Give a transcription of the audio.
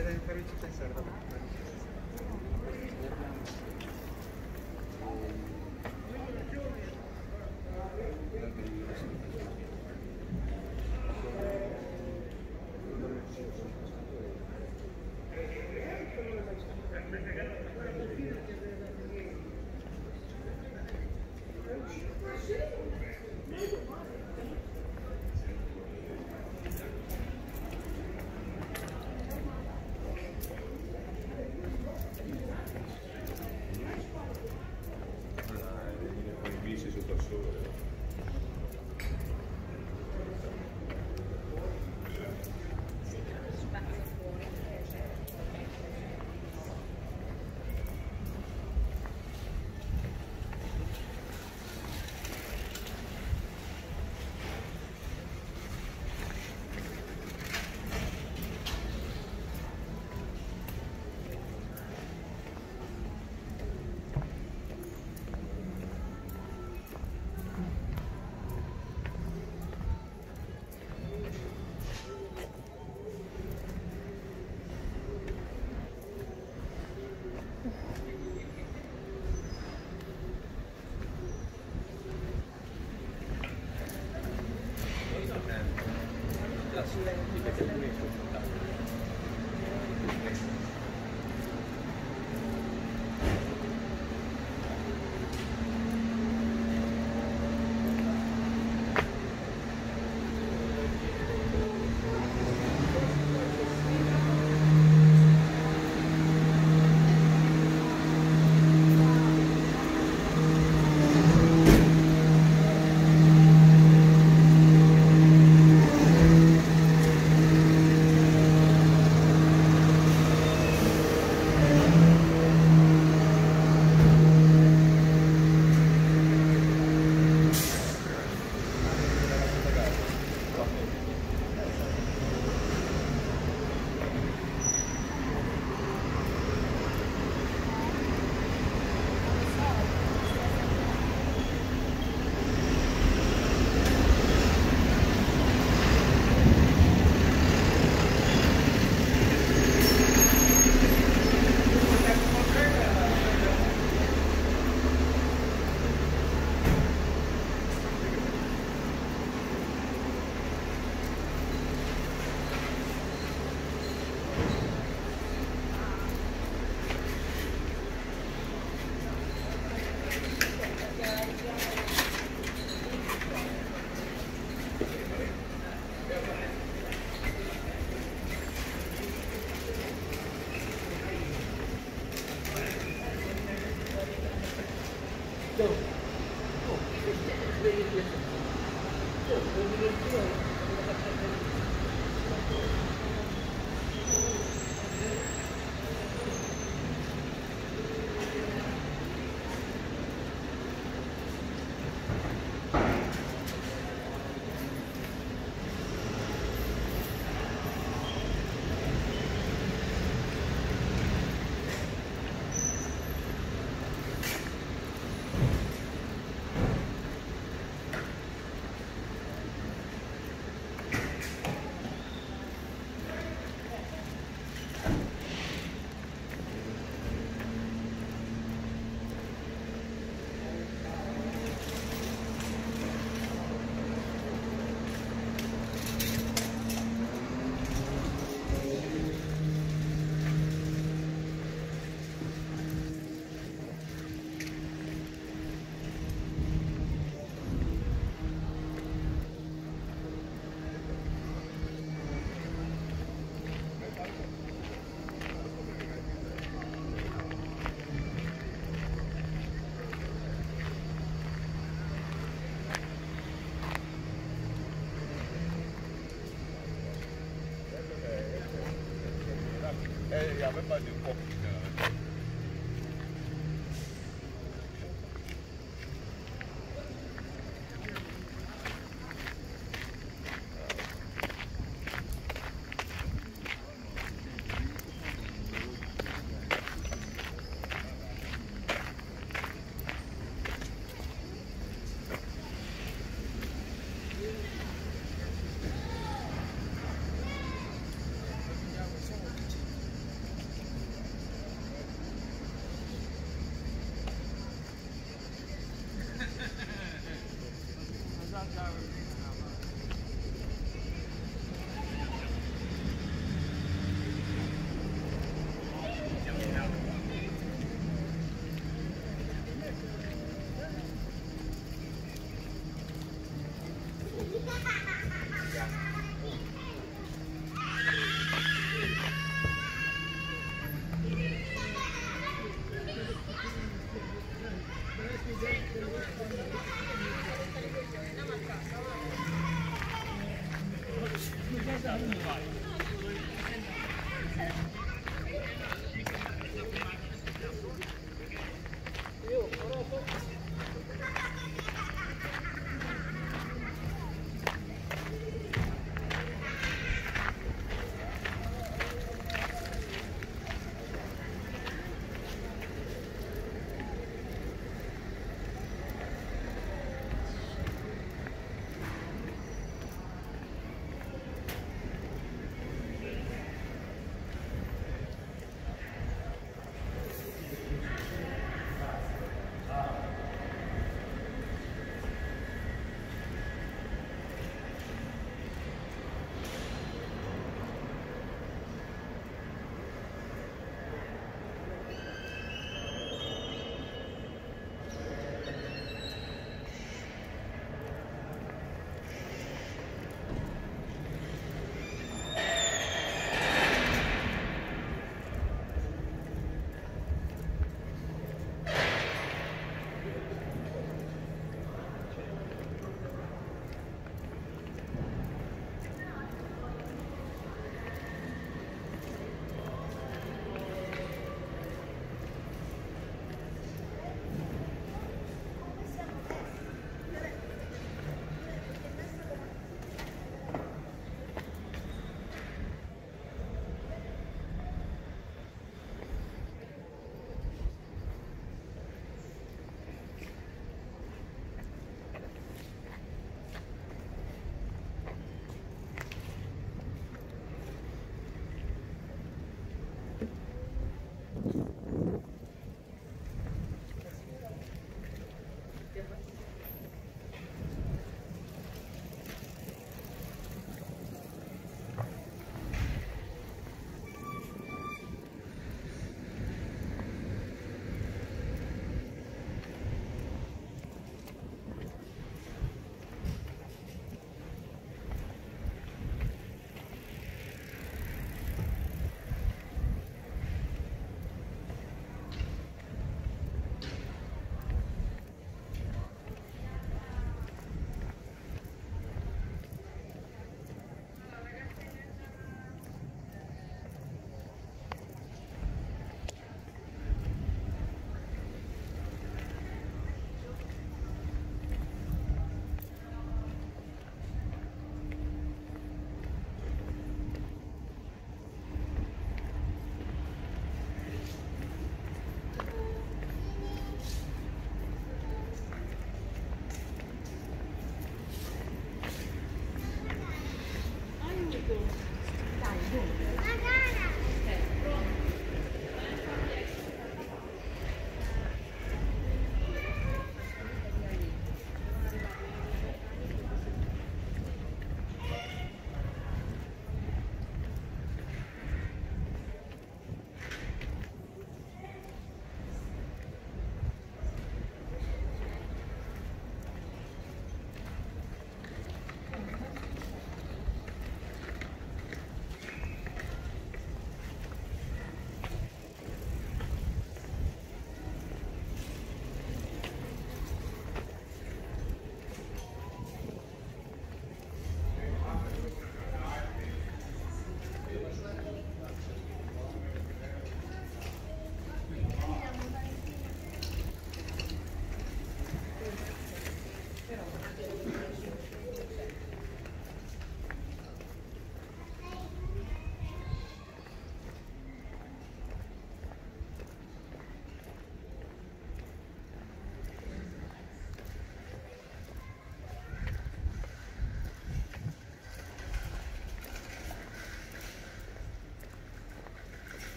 ఏదైనా పెరుగుతుంది సార్